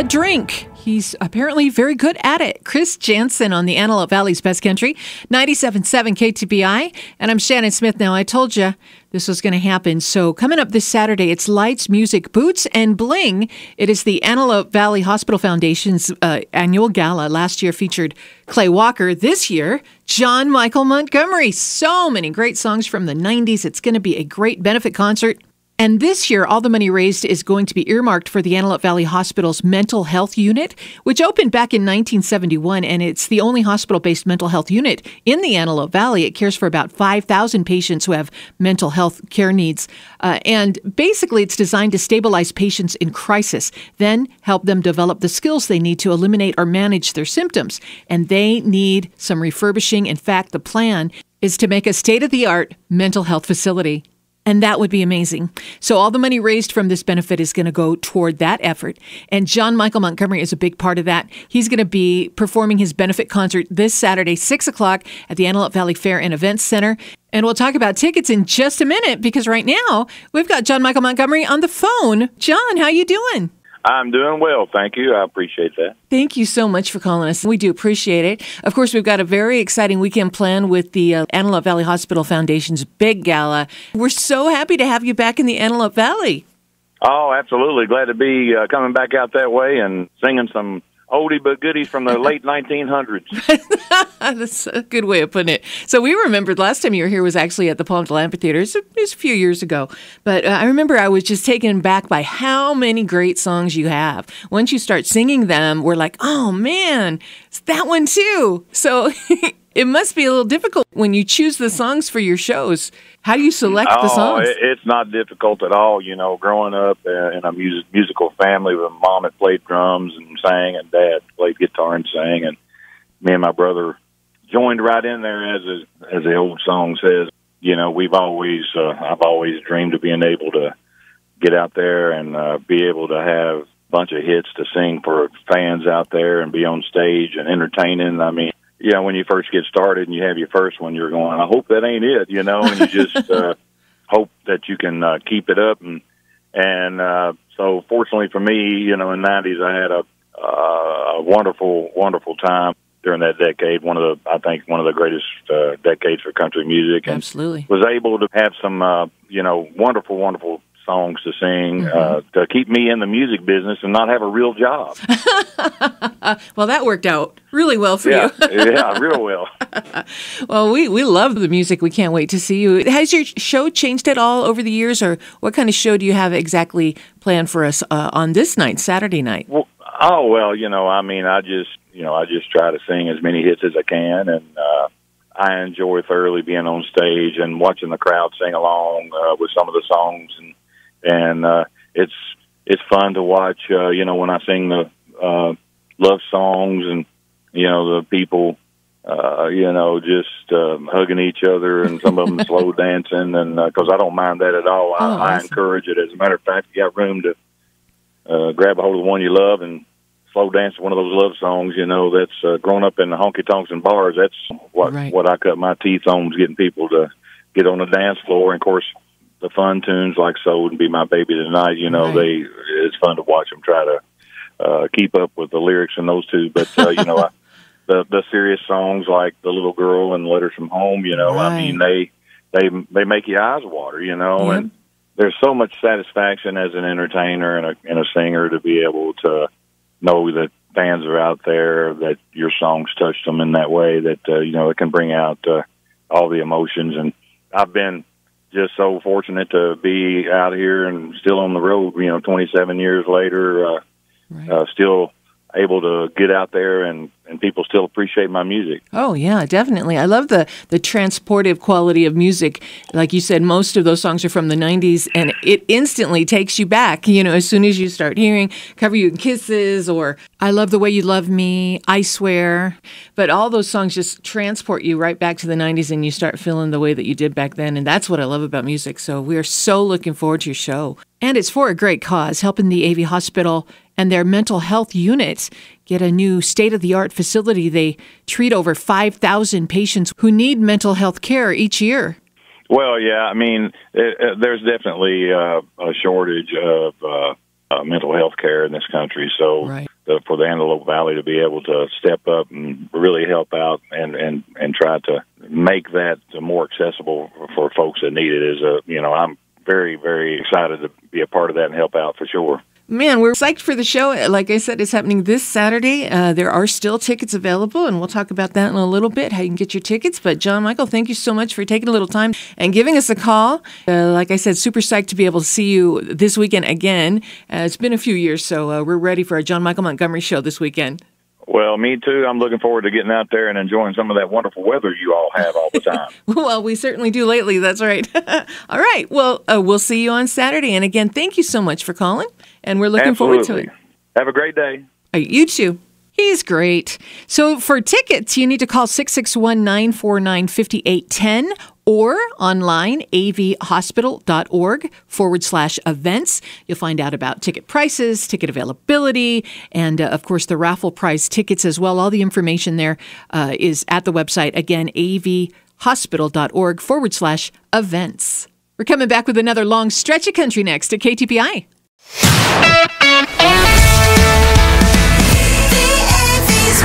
a drink. He's apparently very good at it. Chris Janson on the Antelope Valley's Best Country, 97.7 KTPI. And I'm Shannon Smith now. I told you this was going to happen. So, coming up this Saturday, it's Lights, Music, Boots, and Bling. It is the Antelope Valley Hospital Foundation's uh, annual gala. Last year featured Clay Walker. This year, John Michael Montgomery. So many great songs from the 90s. It's going to be a great benefit concert. And this year, all the money raised is going to be earmarked for the Antelope Valley Hospital's mental health unit, which opened back in 1971. And it's the only hospital based mental health unit in the Antelope Valley. It cares for about 5,000 patients who have mental health care needs. Uh, and basically, it's designed to stabilize patients in crisis, then help them develop the skills they need to eliminate or manage their symptoms. And they need some refurbishing. In fact, the plan is to make a state of the art mental health facility. And that would be amazing. So, all the money raised from this benefit is going to go toward that effort. And John Michael Montgomery is a big part of that. He's going to be performing his benefit concert this Saturday, 6 o'clock at the Antelope Valley Fair and Events Center. And we'll talk about tickets in just a minute because right now we've got John Michael Montgomery on the phone. John, how you doing? I'm doing well, thank you. I appreciate that. Thank you so much for calling us. We do appreciate it. Of course, we've got a very exciting weekend planned with the uh, Antelope Valley Hospital Foundation's big gala. We're so happy to have you back in the Antelope Valley. Oh, absolutely. Glad to be uh, coming back out that way and singing some oldie but goodies from the late 1900s. That's a good way of putting it. So we remembered last time you were here was actually at the Palmdale Amphitheater. It was a few years ago, but uh, I remember I was just taken back by how many great songs you have. Once you start singing them, we're like, oh man, it's that one too. So it must be a little difficult when you choose the songs for your shows. How do you select oh, the songs? it's not difficult at all. You know, growing up in a music, musical family with a mom that played drums and sang, and dad played guitar and sang, and me and my brother joined right in there as a, as the old song says. You know, we've always uh, I've always dreamed of being able to get out there and uh, be able to have a bunch of hits to sing for fans out there and be on stage and entertaining. I mean, yeah, when you first get started and you have your first one, you're going, I hope that ain't it, you know, and you just uh, hope that you can uh, keep it up. And and uh, so, fortunately for me, you know, in the '90s, I had a, uh, a wonderful, wonderful time during that decade. One of the, I think, one of the greatest uh, decades for country music. And Absolutely, was able to have some, uh, you know, wonderful, wonderful songs to sing mm-hmm. uh, to keep me in the music business and not have a real job. well, that worked out really well for yeah, you. yeah, real well. well, we, we love the music. We can't wait to see you. Has your show changed at all over the years, or what kind of show do you have exactly planned for us uh, on this night, Saturday night? Well, oh well, you know, I mean, I just you know, I just try to sing as many hits as I can, and uh, I enjoy thoroughly being on stage and watching the crowd sing along uh, with some of the songs and and uh, it's it's fun to watch. Uh, you know, when I sing the uh, love songs and you know the people, uh, you know, just uh, hugging each other and some of them slow dancing, and because uh, I don't mind that at all, I, oh, awesome. I encourage it. As a matter of fact, you got room to uh, grab a hold of the one you love and slow dance one of those love songs, you know, that's uh, grown up in the honky tonks and bars. That's what right. what I cut my teeth on was getting people to get on the dance floor. And of course, the fun tunes like "So Wouldn't Be My Baby Tonight." You know, right. they it's fun to watch them try to uh, keep up with the lyrics in those two. But uh, you know, I, the the serious songs like "The Little Girl" and "Letters from Home," you know, right. I mean they they they make your eyes water. You know, yep. and there's so much satisfaction as an entertainer and a and a singer to be able to know that fans are out there that your songs touched them in that way that uh, you know it can bring out uh, all the emotions and I've been just so fortunate to be out here and still on the road. You know, 27 years later, uh, right. uh, still able to get out there and and people still appreciate my music. Oh yeah, definitely. I love the the transportive quality of music. Like you said, most of those songs are from the '90s, and it instantly takes you back. You know, as soon as you start hearing "Cover You in Kisses" or "I Love the Way You Love Me," "I Swear," but all those songs just transport you right back to the '90s, and you start feeling the way that you did back then. And that's what I love about music. So we are so looking forward to your show. And it's for a great cause, helping the AV Hospital and their mental health units get a new state of the art facility. They treat over 5,000 patients who need mental health care each year. Well, yeah, I mean, it, it, there's definitely uh, a shortage of uh, uh, mental health care in this country. So Right. the, for the Antelope Valley to be able to step up and really help out and and and try to make that more accessible for, for folks that need it is a you know I'm very very excited to be a part of that and help out for sure. Man, we're psyched for the show. Like I said, it's happening this Saturday. Uh, there are still tickets available, and we'll talk about that in a little bit, how you can get your tickets. But, John Michael, thank you so much for taking a little time and giving us a call. Uh, like I said, super psyched to be able to see you this weekend again. Uh, it's been a few years, so uh, we're ready for our John Michael Montgomery show this weekend. Well, me too. I'm looking forward to getting out there and enjoying some of that wonderful weather you all have all the time. Well, we certainly do lately. That's right. All right. Well, uh, we'll see you on Saturday. And again, thank you so much for calling. And we're looking forward to it. Have a great day. Right, you too. He's great. So for tickets, you need to call 661 949 5810 or online, avhospital.org forward slash events. You'll find out about ticket prices, ticket availability, and uh, of course the raffle prize tickets as well. All the information there uh, is at the website. Again, avhospital.org forward slash events. We're coming back with another long stretch of country next at KTPI. The Avies